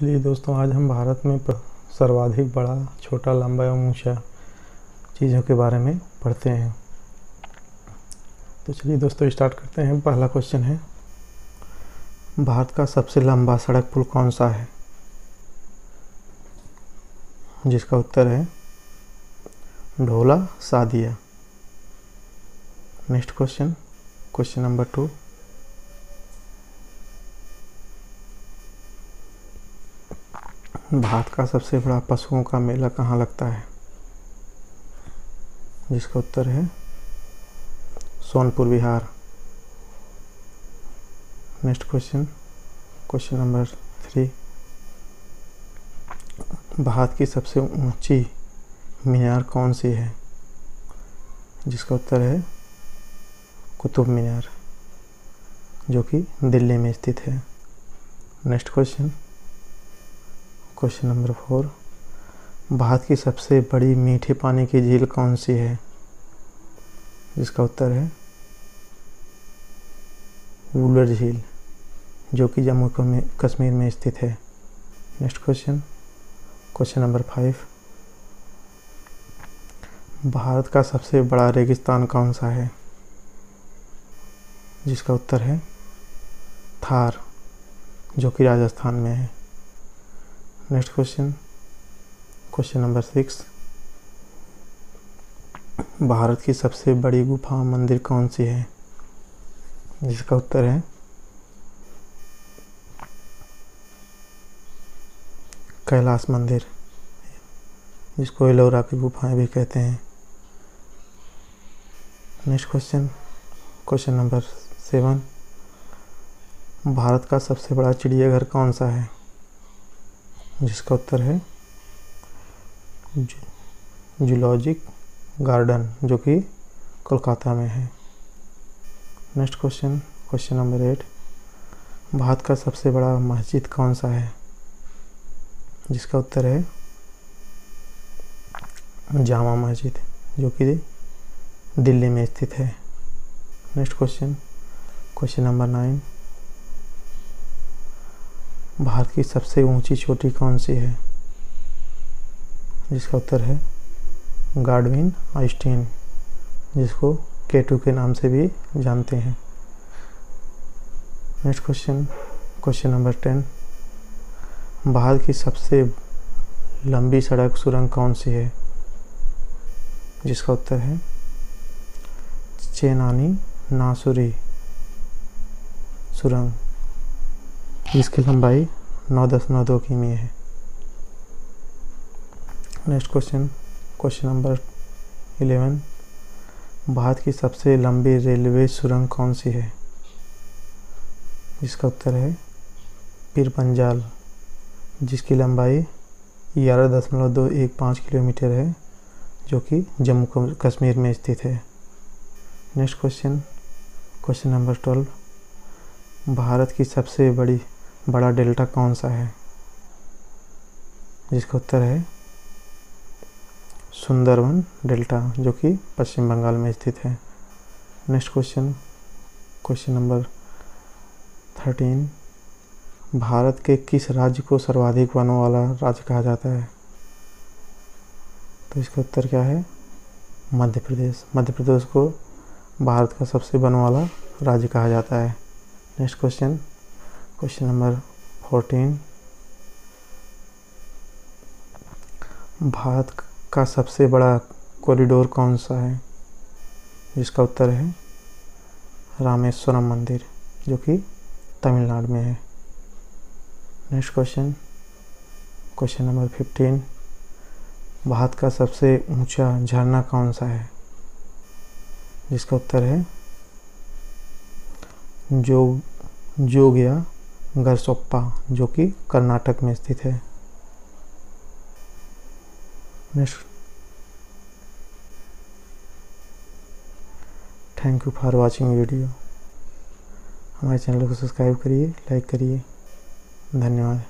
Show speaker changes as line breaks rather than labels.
चलिए दोस्तों, आज हम भारत में सर्वाधिक बड़ा, छोटा, लंबा एवं ऊँचा चीज़ों के बारे में पढ़ते हैं। तो चलिए दोस्तों स्टार्ट करते हैं। पहला क्वेश्चन है, भारत का सबसे लंबा सड़क पुल कौन सा है? जिसका उत्तर है, Dhola Sadiya. Next question question number two Bharat का सबसे बड़ा पशुओं का मेला कहाँ लगता है? जिसका उत्तर है, Sonpur, Bihar. Next question question number three Bharat की सबसे ऊँची मीनार कौन सी है? जिसका उत्तर है, कुतुब मीनार, जो कि दिल्ली में स्थित है। Next question question number four. Bharat की सबसे बड़ी मीठे पानी की झील कौन सी है? जिसका उत्तर है, वुलर झील, जो कि जम्मू कश्मीर में स्थित है। Next question. Question number five. Bharat का सबसे बड़ा रेगिस्तान कौन सा है? जिसका उत्तर है, थार, जो कि राजस्थान में है। Next question question number six Bharat की सबसे बड़ी गुफा मंदिर कौन सी है? जिसका उत्तर है। कैलाश मंदिर, जिसको एलोरा की गुफाएँ भी कहते हैं। Next question question number seven Bharat का सबसे बड़ा चिड़ियाघर कौन सा है? जिसका उत्तर है जूलॉजिक गार्डन, जो कि कोलकाता में है। Next question question number eight. Bharat का सबसे बड़ा मस्जिद कौन सा है? जिसका उत्तर है जामा मस्जिद, जो कि दिल्ली में स्थित है। Next question question number nine. Bharat की सबसे ऊँची चोटी कौन सी है? जिसका उत्तर है गार्डविन आइस्टीन, जिसको केटू के नाम से भी जानते हैं। Next question question number ten Bharat की सबसे लंबी सड़क सुरंग कौन सी है? जिसका उत्तर है चेनानी नासुरी सुरंग। जिसकी लंबाई नौ दशमलव दो किमी है। Next question question number eleven Bharat की सबसे लंबी रेलवे सुरंग कौन सी है? जिसका उत्तर है, पीर पंजाल, जिसकी लंबाई ग्यारह दशमलव दो एक पाँच किलोमीटर है, जो कि जम्मू कश्मीर में स्थित है। Next question question number twelve Bharat की सबसे बड़ी बड़ा डेल्टा कौन सा है? जिसका उत्तर है सुंदरवन डेल्टा, जो कि पश्चिम बंगाल में स्थित है। Next question question number thirteen. Bharat के किस राज्य को सर्वाधिक वनों वाला राज्य कहा जाता है? तो इसका उत्तर क्या है? मध्य प्रदेश। मध्य प्रदेश को भारत का सबसे वनों वाला राज्य कहा जाता है। Next question. Question number fourteen. Bharat का सबसे बड़ा कॉरिडोर कौन सा है? जिसका उत्तर है रामेश्वरम मंदिर, जो कि तमिलनाडु में है। Next question. Question number fifteen. Bharat का सबसे ऊँचा झरना कौन सा है? जिसका उत्तर है जो जोगिया गरसोप्पा, जो कि कर्नाटक में स्थित है। Next thank you for watching video हमारे चैनल को सब्सक्राइब करिए लाइक करिए। धन्यवाद।